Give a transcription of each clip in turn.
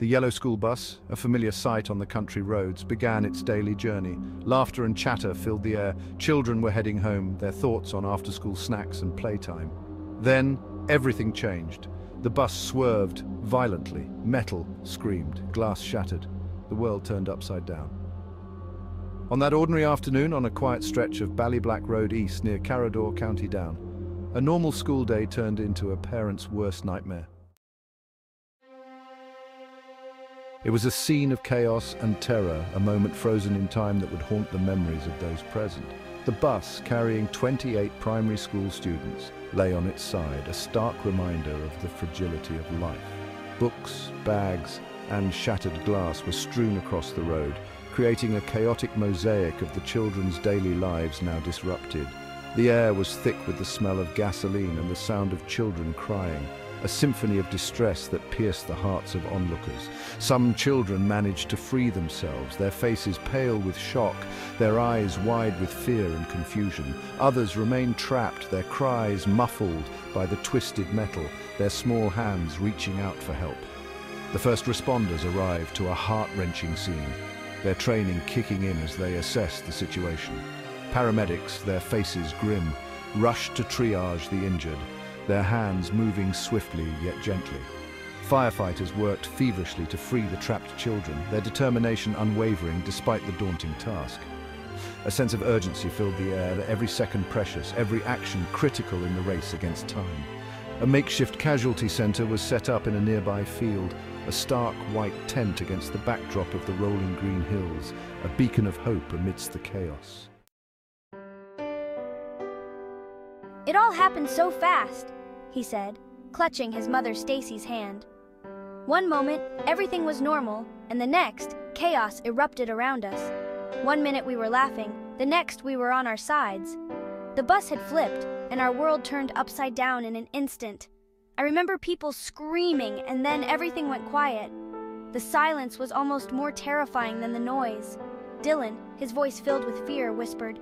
The yellow school bus, a familiar sight on the country roads, began its daily journey. Laughter and chatter filled the air. Children were heading home, their thoughts on after-school snacks and playtime. Then, everything changed. The bus swerved violently. Metal screamed. Glass shattered. The world turned upside down. On that ordinary afternoon on a quiet stretch of Ballyblack Road East near Carrowdore, County Down, a normal school day turned into a parent's worst nightmare. It was a scene of chaos and terror, a moment frozen in time that would haunt the memories of those present. The bus, carrying 28 primary school students, lay on its side, a stark reminder of the fragility of life. Books, bags, and shattered glass were strewn across the road, creating a chaotic mosaic of the children's daily lives now disrupted. The air was thick with the smell of gasoline and the sound of children crying, a symphony of distress that pierced the hearts of onlookers. Some children managed to free themselves, their faces pale with shock, their eyes wide with fear and confusion. Others remained trapped, their cries muffled by the twisted metal, their small hands reaching out for help. The first responders arrived to a heart-wrenching scene, their training kicking in as they assessed the situation. Paramedics, their faces grim, rushed to triage the injured, their hands moving swiftly yet gently. Firefighters worked feverishly to free the trapped children, their determination unwavering despite the daunting task. A sense of urgency filled the air, every second precious, every action critical in the race against time. A makeshift casualty centre was set up in a nearby field, a stark white tent against the backdrop of the rolling green hills, a beacon of hope amidst the chaos. It all happened so fast, he said, clutching his mother Stacy's hand. One moment, everything was normal, and the next, chaos erupted around us. One minute we were laughing, the next we were on our sides. The bus had flipped, and our world turned upside down in an instant. I remember people screaming, and then everything went quiet. The silence was almost more terrifying than the noise. Dylan, his voice filled with fear, whispered,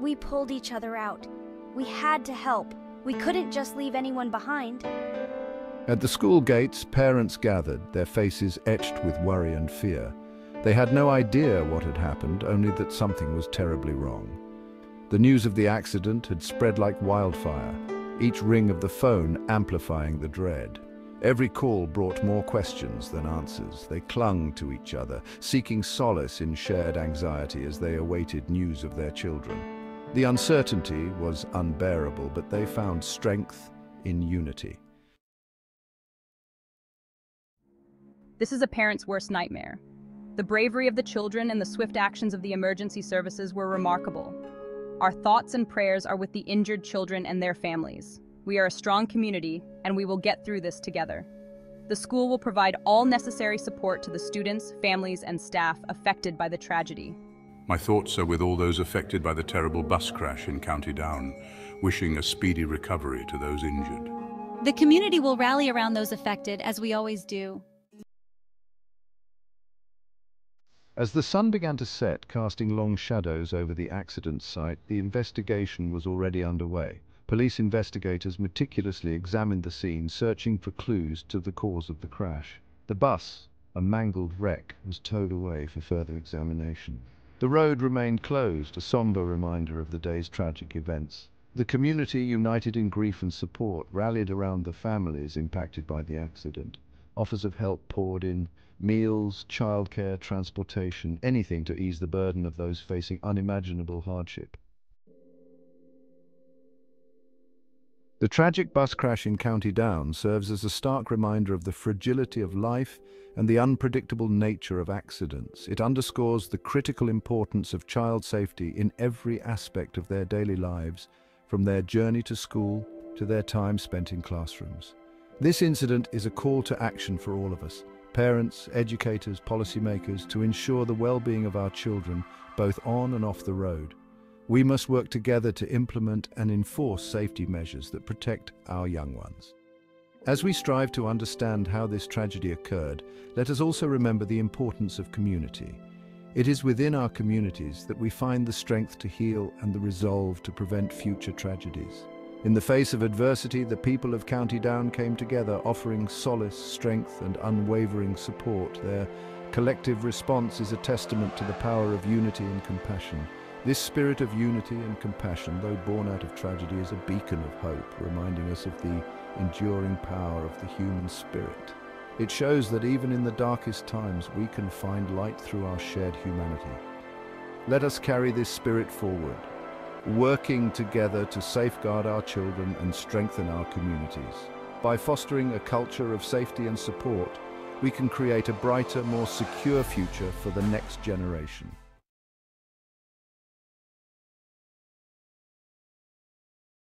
We pulled each other out. We had to help. We couldn't just leave anyone behind. At the school gates, parents gathered, their faces etched with worry and fear. They had no idea what had happened, only that something was terribly wrong. The news of the accident had spread like wildfire, each ring of the phone amplifying the dread. Every call brought more questions than answers. They clung to each other, seeking solace in shared anxiety as they awaited news of their children. The uncertainty was unbearable, but they found strength in unity. This is a parent's worst nightmare. The bravery of the children and the swift actions of the emergency services were remarkable. Our thoughts and prayers are with the injured children and their families. We are a strong community, and we will get through this together. The school will provide all necessary support to the students, families, and staff affected by the tragedy. My thoughts are with all those affected by the terrible bus crash in County Down, wishing a speedy recovery to those injured. The community will rally around those affected, as we always do. As the sun began to set, casting long shadows over the accident site, the investigation was already underway. Police investigators meticulously examined the scene, searching for clues to the cause of the crash. The bus, a mangled wreck, was towed away for further examination. The road remained closed, a somber reminder of the day's tragic events. The community, united in grief and support, rallied around the families impacted by the accident. Offers of help poured in, meals, childcare, transportation, anything to ease the burden of those facing unimaginable hardship. The tragic bus crash in County Down serves as a stark reminder of the fragility of life and the unpredictable nature of accidents. It underscores the critical importance of child safety in every aspect of their daily lives, from their journey to school to their time spent in classrooms. This incident is a call to action for all of us, parents, educators, policymakers, to ensure the well-being of our children, both on and off the road. We must work together to implement and enforce safety measures that protect our young ones. As we strive to understand how this tragedy occurred, let us also remember the importance of community. It is within our communities that we find the strength to heal and the resolve to prevent future tragedies. In the face of adversity, the people of County Down came together, offering solace, strength and unwavering support. Their collective response is a testament to the power of unity and compassion. This spirit of unity and compassion, though born out of tragedy, is a beacon of hope, reminding us of the enduring power of the human spirit. It shows that even in the darkest times, we can find light through our shared humanity. Let us carry this spirit forward, working together to safeguard our children and strengthen our communities. By fostering a culture of safety and support, we can create a brighter, more secure future for the next generation.